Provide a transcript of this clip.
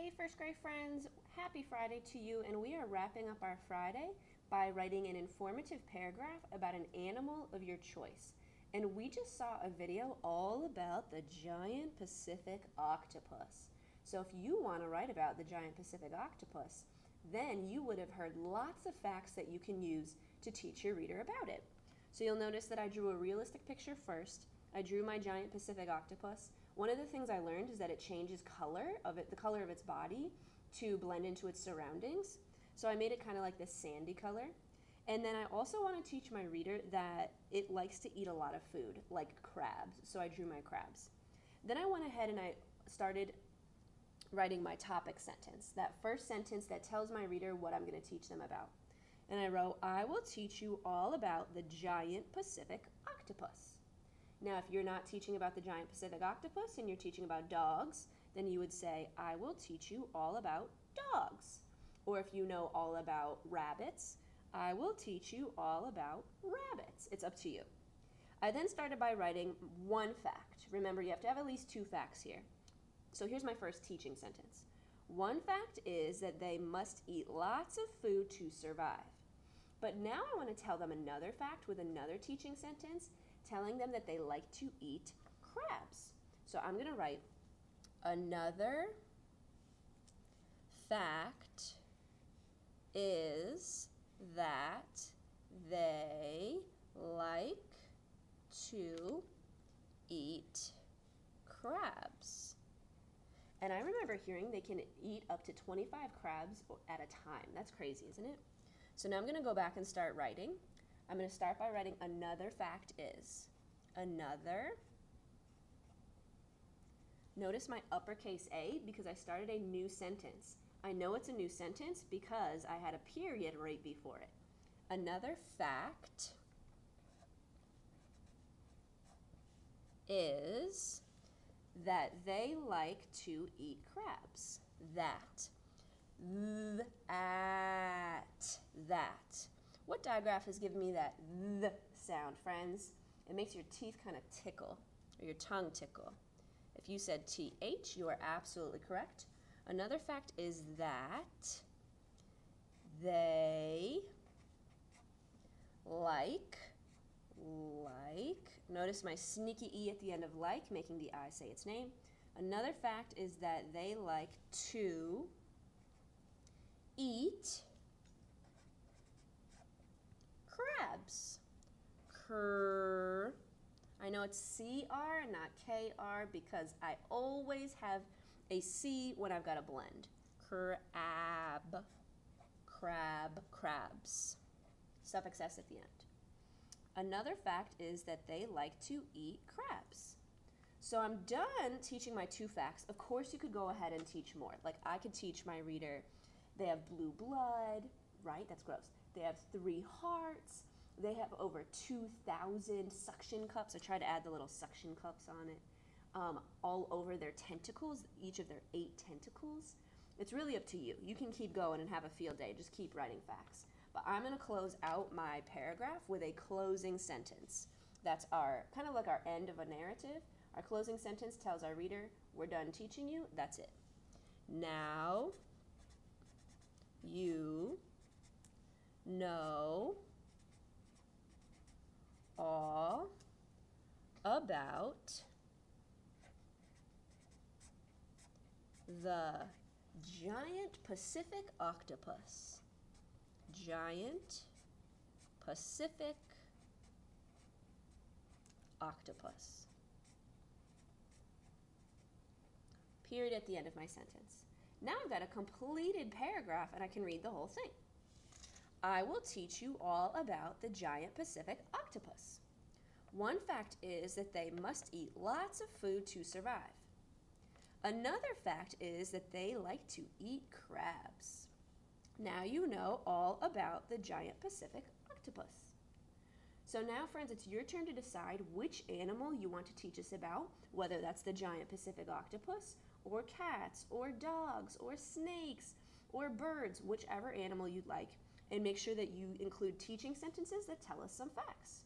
Hey, first grade friends, happy Friday to you, and we are wrapping up our Friday by writing an informative paragraph about an animal of your choice. And we just saw a video all about the giant Pacific octopus. So if you want to write about the giant Pacific octopus, then you would have heard lots of facts that you can use to teach your reader about it. So you'll notice that I drew a realistic picture first. I drew my giant Pacific octopus. One of the things I learned is that it changes color of it, the color of its body to blend into its surroundings. So I made it kind of like this sandy color. And then I also want to teach my reader that it likes to eat a lot of food, like crabs. So I drew my crabs. Then I went ahead and I started writing my topic sentence, that first sentence that tells my reader what I'm going to teach them about. And I wrote, I will teach you all about the giant Pacific octopus. Now, if you're not teaching about the giant Pacific octopus and you're teaching about dogs, then you would say, I will teach you all about dogs. Or if you know all about rabbits, I will teach you all about rabbits. It's up to you. I then started by writing one fact. Remember, you have to have at least two facts here. So here's my first teaching sentence. One fact is that they must eat lots of food to survive. But now I want to tell them another fact with another teaching sentence, telling them that they like to eat crabs. So I'm going to write another fact is that they like to eat crabs. And I remember hearing they can eat up to 25 crabs at a time. That's crazy, isn't it? So now I'm going to go back and start writing. I'm going to start by writing another fact is. Another. Notice my uppercase A because I started a new sentence. I know it's a new sentence because I had a period right before it. Another fact is that they like to eat crabs. That. That. That. What digraph has given me that th sound, friends? It makes your teeth kind of tickle, or your tongue tickle. If you said th, you are absolutely correct. Another fact is that they like, like, notice my sneaky E at the end of like, making the I say its name. Another fact is that they like to eat crabs. Cur. I know it's CR, not KR, because I always have a C when I've got a blend. Crab. Crab. Crabs. Suffix S at the end. Another fact is that they like to eat crabs. So I'm done teaching my two facts. Of course, you could go ahead and teach more. Like I could teach my reader they have blue blood, right? That's gross. They have three hearts. They have over 2,000 suction cups. I tried to add the little suction cups on it. Um, all over their tentacles, each of their eight tentacles. It's really up to you. You can keep going and have a field day. Just keep writing facts. But I'm going to close out my paragraph with a closing sentence. That's our kind of like our end of a narrative. Our closing sentence tells our reader, we're done teaching you. That's it. Now you know all about the giant Pacific octopus. Giant Pacific octopus. Period at the end of my sentence. Now I've got a completed paragraph and I can read the whole thing. I will teach you all about the giant Pacific octopus. One fact is that they must eat lots of food to survive. Another fact is that they like to eat crabs. Now you know all about the giant Pacific octopus. So now, friends, it's your turn to decide which animal you want to teach us about, whether that's the giant Pacific octopus, or cats, or dogs, or snakes, or birds, whichever animal you'd like and make sure that you include teaching sentences that tell us some facts.